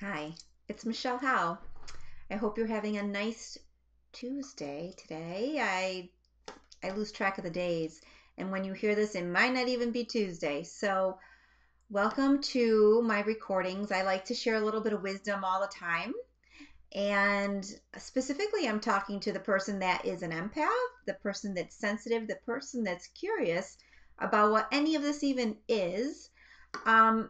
Hi, it's Michelle Howe. I hope you're having a nice Tuesday today. I I lose track of the days, and when you hear this, it might not even be Tuesday. So, welcome to my recordings. I like to share a little bit of wisdom all the time. And specifically, I'm talking to the person that is an empath, the person that's sensitive, the person that's curious about what any of this even is. Um,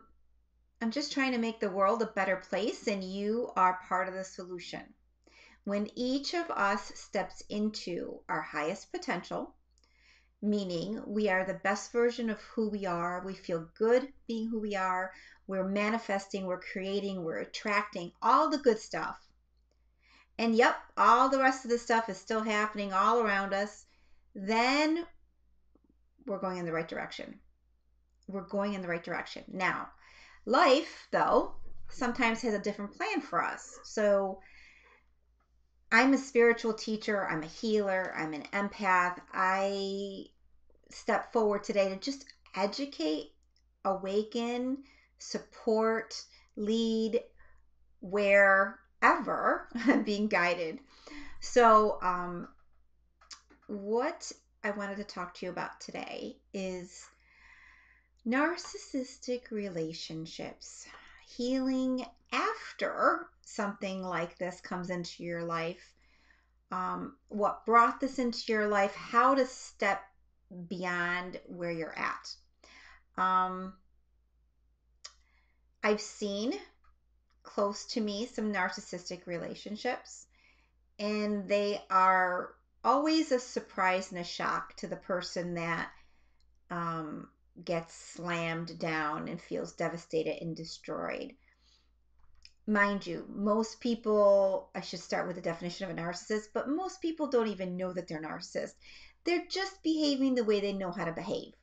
I'm just trying to make the world a better place, and you are part of the solution. When each of us steps into our highest potential, meaning we are the best version of who we are, we feel good being who we are, we're manifesting, we're creating, we're attracting all the good stuff. And yep, all the rest of the stuff is still happening all around us. Then we're going in the right direction. We're going in the right direction. Now, Life, though, sometimes has a different plan for us. So I'm a spiritual teacher, I'm a healer, I'm an empath. I step forward today to just educate, awaken, support, lead wherever I'm being guided. So, um, what I wanted to talk to you about today is narcissistic relationships, healing after something like this comes into your life, um, what brought this into your life, how to step beyond where you're at. Um, I've seen close to me some narcissistic relationships, and they are always a surprise and a shock to the person that um, gets slammed down and feels devastated and destroyed. Mind you, most people, I should start with the definition of a narcissist, but most people don't even know that they're narcissists. They're just behaving the way they know how to behave.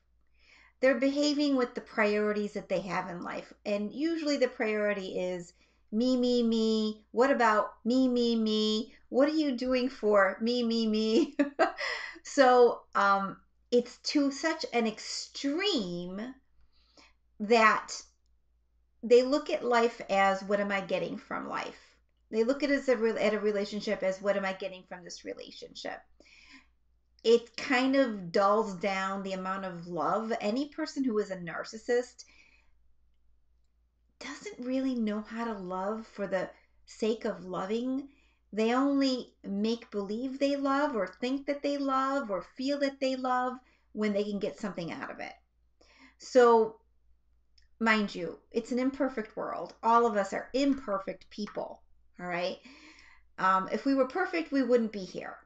They're behaving with the priorities that they have in life. And usually the priority is me, me, me. What about me, me, me? What are you doing for me, me, me? so, um, it's to such an extreme that they look at life as what am I getting from life? They look at it as a, at a relationship as what am I getting from this relationship? It kind of dulls down the amount of love. Any person who is a narcissist doesn't really know how to love for the sake of loving. They only make believe they love or think that they love or feel that they love when they can get something out of it. So, mind you, it's an imperfect world. All of us are imperfect people. All right. Um, if we were perfect, we wouldn't be here.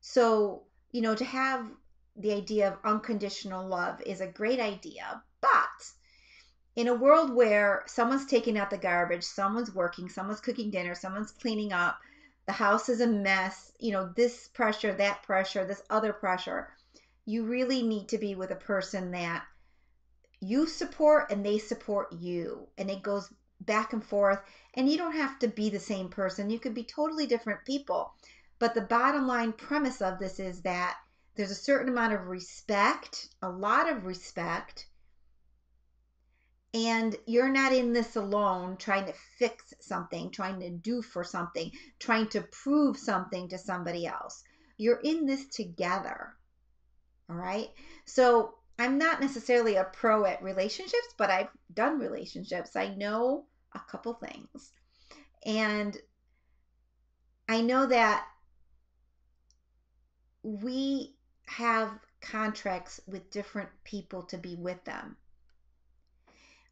So, you know, to have the idea of unconditional love is a great idea. But in a world where someone's taking out the garbage, someone's working, someone's cooking dinner, someone's cleaning up, the house is a mess, you know, this pressure, that pressure, this other pressure, you really need to be with a person that you support and they support you. And it goes back and forth. And you don't have to be the same person, you could be totally different people. But the bottom line premise of this is that there's a certain amount of respect, a lot of respect. And you're not in this alone trying to fix something, trying to do for something, trying to prove something to somebody else. You're in this together. All right. So I'm not necessarily a pro at relationships, but I've done relationships. I know a couple things. And I know that we have contracts with different people to be with them.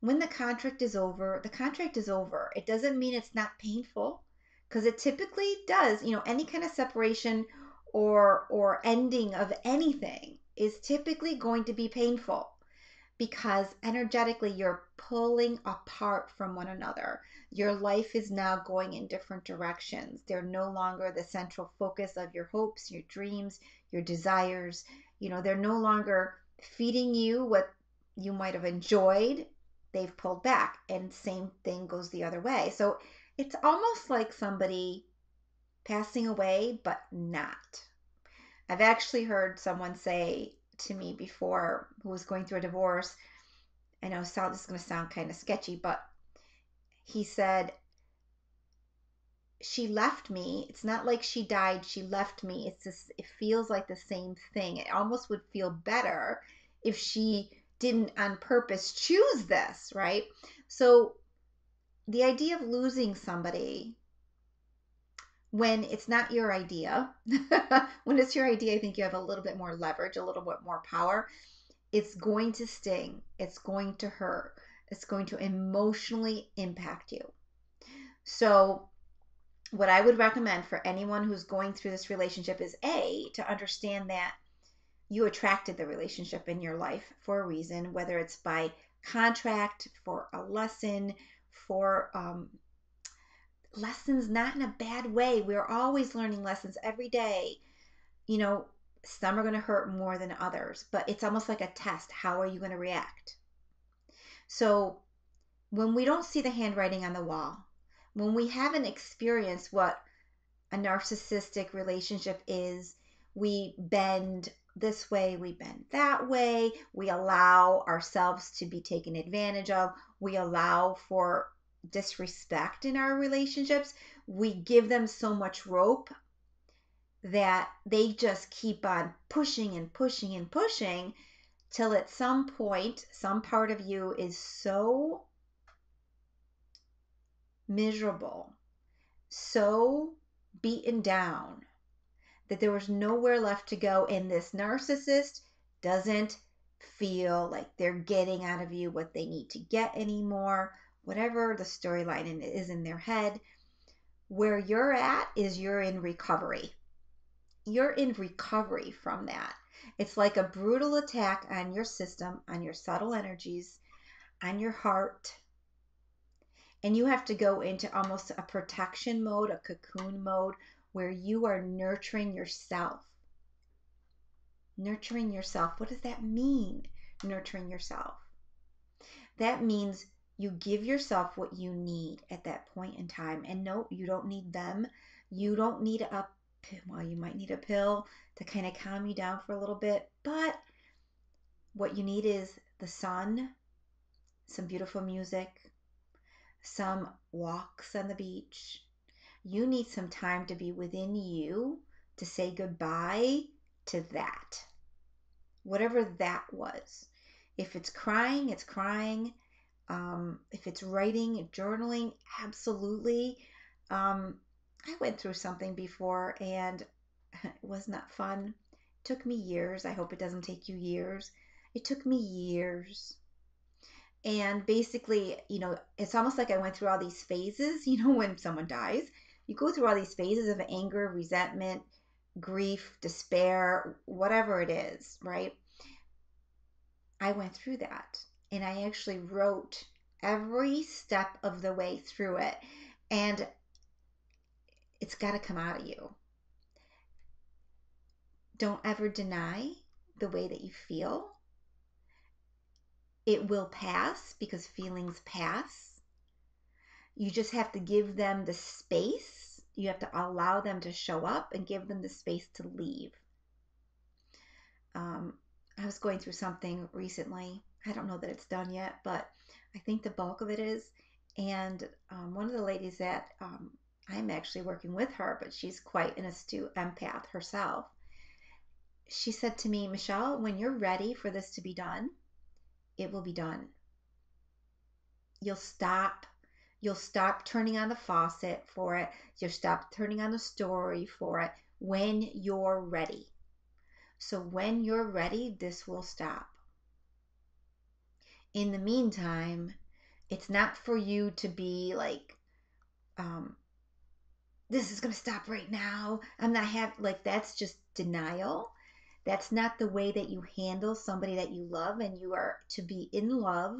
When the contract is over, the contract is over. It doesn't mean it's not painful because it typically does. You know, any kind of separation or or ending of anything is typically going to be painful because energetically you're pulling apart from one another. Your life is now going in different directions. They're no longer the central focus of your hopes, your dreams, your desires. You know, they're no longer feeding you what you might have enjoyed. They've pulled back, and same thing goes the other way. So it's almost like somebody passing away, but not. I've actually heard someone say to me before who was going through a divorce. I know this is going to sound kind of sketchy, but he said she left me. It's not like she died, she left me. It's just, it feels like the same thing. It almost would feel better if she didn't on purpose choose this, right? So the idea of losing somebody when it's not your idea, when it's your idea, I think you have a little bit more leverage, a little bit more power. It's going to sting, it's going to hurt, it's going to emotionally impact you. So, what I would recommend for anyone who's going through this relationship is A, to understand that you attracted the relationship in your life for a reason, whether it's by contract, for a lesson, for um, lessons not in a bad way. We're always learning lessons every day. You know, some are going to hurt more than others, but it's almost like a test. How are you going to react? So, when we don't see the handwriting on the wall, when we haven't experienced what a narcissistic relationship is, we bend this way, we bend that way, we allow ourselves to be taken advantage of, we allow for disrespect in our relationships, we give them so much rope that they just keep on pushing and pushing and pushing till at some point, some part of you is so miserable, so beaten down that there was nowhere left to go. And this narcissist doesn't feel like they're getting out of you what they need to get anymore whatever the storyline is in their head. Where you're at is you're in recovery. You're in recovery from that. It's like a brutal attack on your system, on your subtle energies, on your heart. And you have to go into almost a protection mode, a cocoon mode, where you are nurturing yourself. Nurturing yourself. What does that mean? Nurturing yourself. That means you give yourself what you need at that point in time. And no, you don't need them. You don't need a well, you might need a pill to kind of calm you down for a little bit, but what you need is the sun, some beautiful music, some walks on the beach. You need some time to be within you to say goodbye to that. Whatever that was. If it's crying, it's crying. Um, if it's writing, journaling, absolutely. Um, I went through something before and it was not fun. It took me years. I hope it doesn't take you years. It took me years. And basically, you know, it's almost like I went through all these phases. You know, when someone dies, you go through all these phases of anger, resentment, grief, despair, whatever it is, right? I went through that and I actually wrote every step of the way through it. And it's got to come out of you. Don't ever deny the way that you feel. It will pass because feelings pass. You just have to give them the space. You have to allow them to show up and give them the space to leave. Um, I was going through something recently I don't know that it's done yet, but I think the bulk of it is. And um, one of the ladies that um, I'm actually working with her, but she's quite an astute empath herself. She said to me, Michelle, when you're ready for this to be done, it will be done. You'll stop. You'll stop turning on the faucet for it. You'll stop turning on the story for it when you're ready. So, when you're ready, this will stop in the meantime, it's not for you to be like, um, this is going to stop right now. I'm not have like that's just denial. That's not the way that you handle somebody that you love, and you are to be in love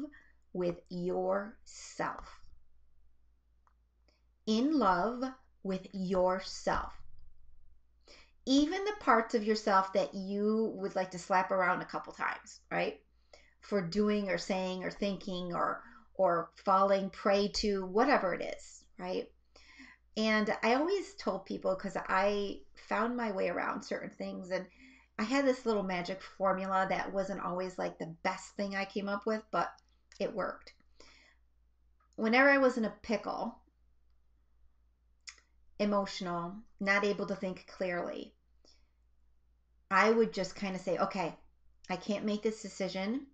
with yourself. In love with yourself. Even the parts of yourself that you would like to slap around a couple times, right? for doing or saying or thinking or or falling prey to whatever it is, right? And I always told people because I found my way around certain things and I had this little magic formula that wasn't always like the best thing I came up with, but it worked. Whenever I was in a pickle, emotional, not able to think clearly, I would just kind of say, okay, I can't make this decision.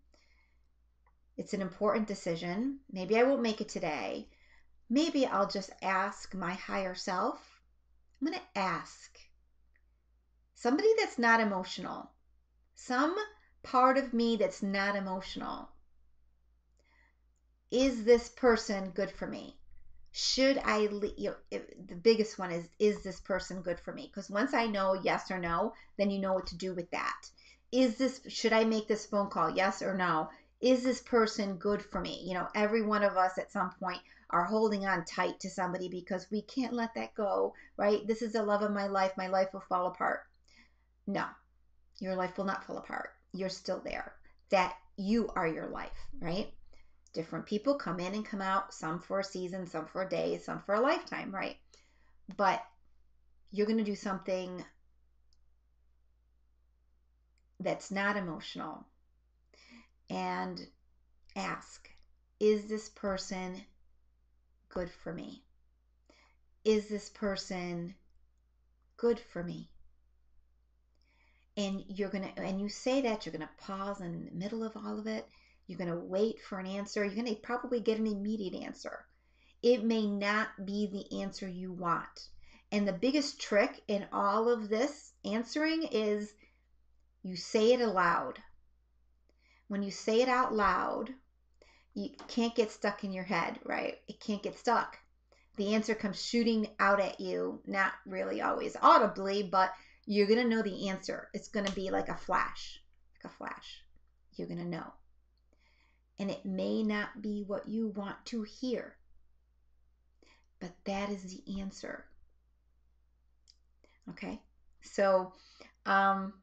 It's an important decision. Maybe I won't make it today. Maybe I'll just ask my higher self. I'm going to ask somebody that's not emotional, some part of me that's not emotional. Is this person good for me? Should I, you know, the biggest one is, is this person good for me? Because once I know yes or no, then you know what to do with that. Is this, should I make this phone call? Yes or no? Is this person good for me? You know, every one of us at some point are holding on tight to somebody because we can't let that go, right? This is the love of my life. My life will fall apart. No, your life will not fall apart. You're still there. That you are your life, right? Different people come in and come out, some for a season, some for a day, some for a lifetime, right? But you're going to do something that's not emotional and ask, is this person good for me? Is this person good for me? And you're going to, and you say that, you're going to pause in the middle of all of it. You're going to wait for an answer. You're going to probably get an immediate answer. It may not be the answer you want. And the biggest trick in all of this answering is you say it aloud. When you say it out loud, you can't get stuck in your head, right? It can't get stuck. The answer comes shooting out at you, not really always audibly, but you're going to know the answer. It's going to be like a flash, like a flash. You're going to know. And it may not be what you want to hear, but that is the answer. Okay? So, um,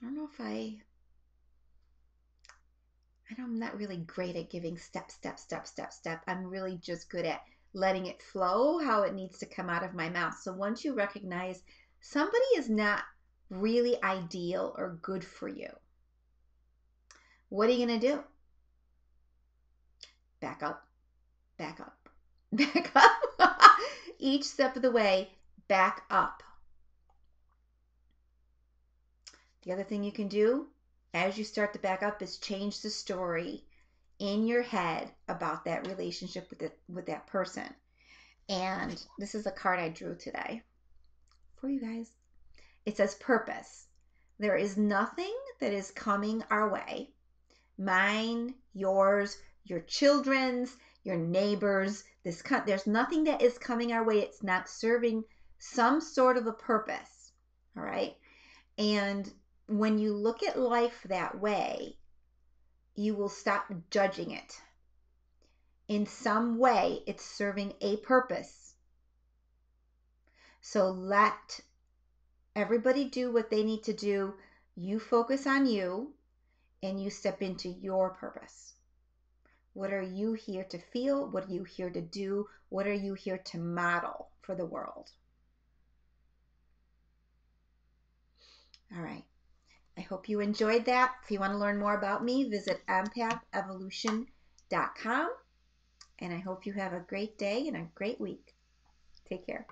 I don't know if I I'm not really great at giving step, step, step, step, step. I'm really just good at letting it flow how it needs to come out of my mouth. So once you recognize somebody is not really ideal or good for you, what are you going to do? Back up, back up, back up. Each step of the way, back up. The other thing you can do as you start to back up is change the story in your head about that relationship with the, with that person. And this is a card I drew today for you guys. It says purpose. There is nothing that is coming our way. Mine, yours, your children's, your neighbors, this there's nothing that is coming our way. It's not serving some sort of a purpose. All right? And when you look at life that way, you will stop judging it. In some way, it's serving a purpose. So let everybody do what they need to do. You focus on you and you step into your purpose. What are you here to feel? What are you here to do? What are you here to model for the world? All right. I hope you enjoyed that. If you want to learn more about me, visit empathevolution.com. And I hope you have a great day and a great week. Take care.